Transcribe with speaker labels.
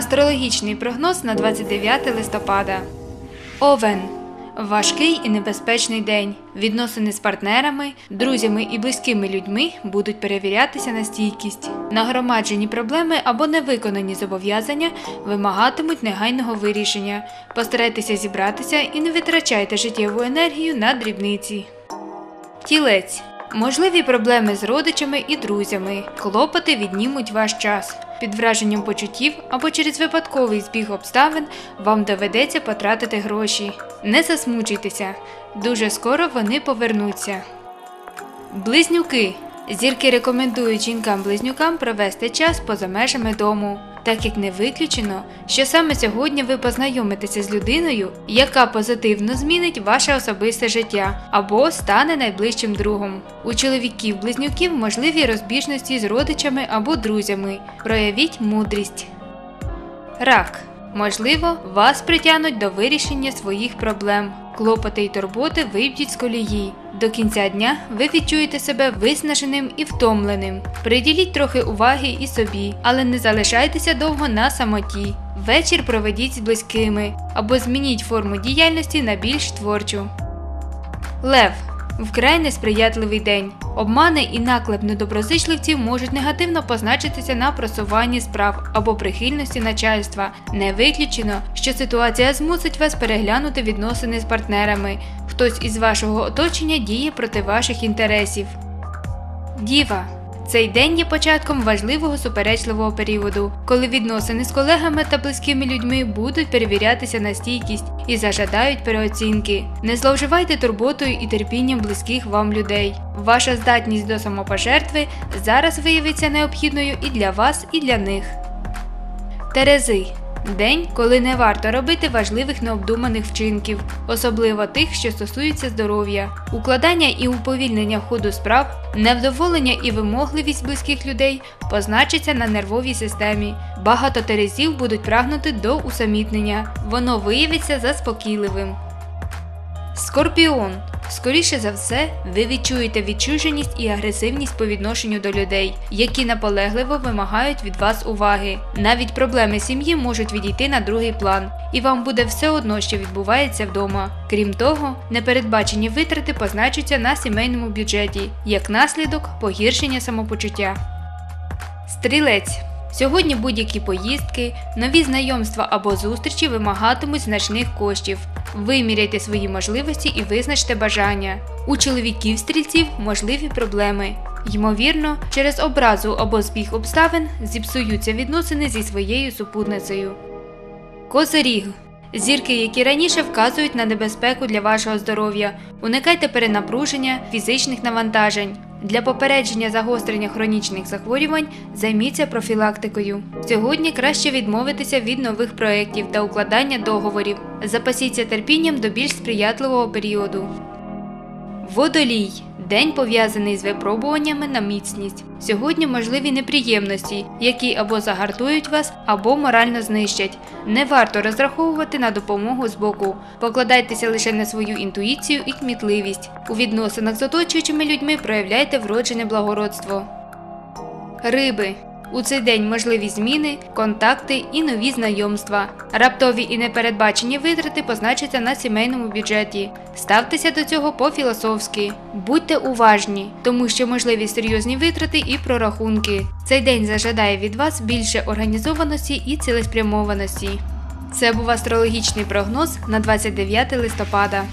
Speaker 1: Астрологічний прогноз на 29 листопада. Овен. Важкий і небезпечний день. Відносини з партнерами, друзями і близькими людьми будуть перевірятися на стійкість. Нагромаджені проблеми або невиконані зобов'язання вимагатимуть негайного вирішення. Постарайтеся зібратися і не витрачайте життєву енергію на дрібниці. Тілець. Можливі проблеми з родичами і друзями. Клопоти віднімуть ваш час. Під враженням почуттів або через випадковий збіг обставин вам доведеться потратити гроші. Не засмучуйтеся. Дуже скоро вони повернуться. Близнюки. Зірки рекомендують жінкам-близнюкам провести час поза межами дому, так як не виключено, що саме сьогодні ви познайомитеся з людиною, яка позитивно змінить ваше особисте життя або стане найближчим другом. У чоловіків-близнюків можливі розбіжності з родичами або друзями. Проявіть мудрість. Рак. Можливо, вас притягнуть до вирішення своїх проблем. Клопоти й турботи виб'ють з колії. До кінця дня ви відчуєте себе виснаженим і втомленим. Приділіть трохи уваги і собі, але не залишайтеся довго на самоті. Вечір проведіть з близькими або змініть форму діяльності на більш творчу. Лев вкрай несприятливий день. Обмани і наклеп недоброзичливців можуть негативно позначитися на просуванні справ або прихильності начальства. Не виключено, що ситуація змусить вас переглянути відносини з партнерами. Хтось із вашого оточення діє проти ваших інтересів. Діва цей день є початком важливого суперечливого періоду, коли відносини з колегами та близькими людьми будуть перевірятися на стійкість і зажадають переоцінки. Не зловживайте турботою і терпінням близьких вам людей. Ваша здатність до самопожертви зараз виявиться необхідною і для вас, і для них. Терези День, коли не варто робити важливих необдуманих вчинків, особливо тих, що стосуються здоров'я, укладання і уповільнення ходу справ, невдоволення і вимогливість близьких людей позначиться на нервовій системі. Багато терезів будуть прагнути до усамітнення, воно виявиться заспокійливим. Скорпіон Скоріше за все, ви відчуєте відчуженість і агресивність по відношенню до людей, які наполегливо вимагають від вас уваги. Навіть проблеми сім'ї можуть відійти на другий план, і вам буде все одно, що відбувається вдома. Крім того, непередбачені витрати позначаться на сімейному бюджеті, як наслідок погіршення самопочуття. Стрілець Сьогодні будь-які поїздки, нові знайомства або зустрічі вимагатимуть значних коштів. Виміряйте свої можливості і визначте бажання. У чоловіків стрільців можливі проблеми. Ймовірно, через образу або збіг обставин зіпсуються відносини зі своєю супутницею. Козиріг Зірки, які раніше вказують на небезпеку для вашого здоров'я, уникайте перенапруження, фізичних навантажень. Для попередження загострення хронічних захворювань займіться профілактикою. Сьогодні краще відмовитися від нових проєктів та укладання договорів. Запасіться терпінням до більш сприятливого періоду. Водолій день пов'язаний з випробуваннями на міцність. Сьогодні можливі неприємності, які або загартують вас, або морально знищать. Не варто розраховувати на допомогу з боку. Покладайтеся лише на свою інтуїцію і кмітливість. У відносинах з оточуючими людьми проявляйте вроджене благородство. Риби у цей день можливі зміни, контакти і нові знайомства. Раптові і непередбачені витрати позначаться на сімейному бюджеті. Ставтеся до цього по-філософськи. Будьте уважні, тому що можливі серйозні витрати і прорахунки. Цей день зажадає від вас більше організованості і цілеспрямованості. Це був астрологічний прогноз на 29 листопада.